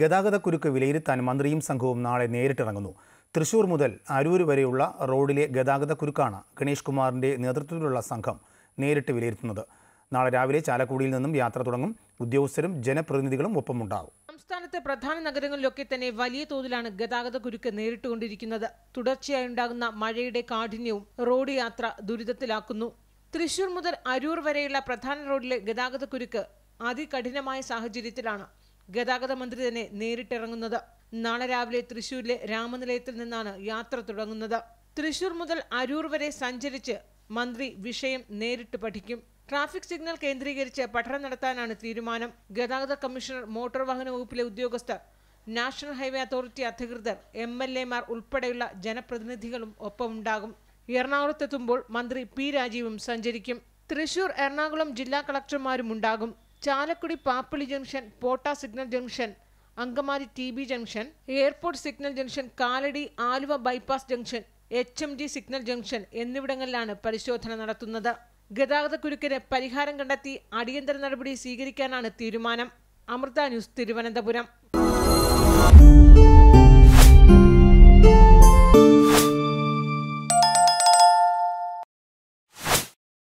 ഗതാഗതക്കുരുക്ക് വിലയിരുത്താൻ മന്ത്രിയും സംഘവും നാളെ നേരിട്ടിറങ്ങുന്നു. തൃശൂർ മുതൽ അരൂർ വരെയുള്ള റോഡിലെ ഗതാഗതക്കുരുക്കാണ് ഗണേഷ് കുമാറിന്റെ നേതൃത്വത്തിലുള്ള സംഘം നേരിട്ട് വിലയിരുത്തുന്നത്. നാളെ രാവിലെ ചാലക്കുടിയിൽ നിന്നും യാത്ര തുടങ്ങും. ഉദ്യോഗസ്ഥരും ജനപ്രതിനിധികളും ഒപ്പമുണ്ടാകും സംസ്ഥാനത്തെ പ്രധാന നഗരങ്ങളിലൊക്കെ തന്നെ വലിയ തോതിലാണ് ഗതാഗത കുരുക്ക് നേരിട്ടുകൊണ്ടിരിക്കുന്നത്. തുടർച്ചയായി ഉണ്ടാകുന്ന മഴയുടെ കാഠിന്യവും റോഡ് യാത്ര ദുരിതത്തിലാക്കുന്നു. തൃശൂർ മുതൽ അരൂർ വരെയുള്ള പ്രധാന റോഡിലെ ഗതാഗത കുരുക്ക് അതികഠിനമായ സാഹചര്യത്തിലാണ് ഗതാഗത മന്ത്രി തന്നെ നേരിട്ടിറങ്ങുന്നത്. നാളെ രാവിലെ തൃശൂരിലെ രാമനിലയത്തിൽ നിന്നാണ് യാത്ര തുടങ്ങുന്നത്. തൃശൂർ മുതൽ അരൂർ വരെ സഞ്ചരിച്ച് മന്ത്രി വിഷയം നേരിട്ട് പഠിക്കും. ട്രാഫിക് സിഗ്നൽ കേന്ദ്രീകരിച്ച് പഠനം നടത്താനാണ് തീരുമാനം. ഗതാഗത കമ്മീഷണർ മോട്ടോർ വാഹന വകുപ്പിലെ ഉദ്യോഗസ്ഥർ നാഷണൽ ഹൈവേ അതോറിറ്റി അധികൃതർ എം എൽ എമാർ ഉൾപ്പെടെയുള്ള ജനപ്രതിനിധികളും ഒപ്പമുണ്ടാകും. എറണാകുളത്തെത്തുമ്പോൾ മന്ത്രി പി രാജീവും സഞ്ചരിക്കും. തൃശൂർ എറണാകുളം ജില്ലാ കളക്ടർമാരും ഉണ്ടാകും. Chalakudy Pappili junction Potta signal junction Angamaly T B junction airport signal junction Kalady Aluva bypass junction H M G signal junction എന്നിവിടങ്ങളിലാണ് പരിശോധന നടത്തുന്നത്. ഗതാഗതക്കുരുക്കിന് പരിഹാരം കണ്ടെത്തി അടിയന്തര നടപടി സ്വീകരിക്കാനാണ് തീരുമാനം. അമൃത ന്യൂസ് തിരുവനന്തപുരം.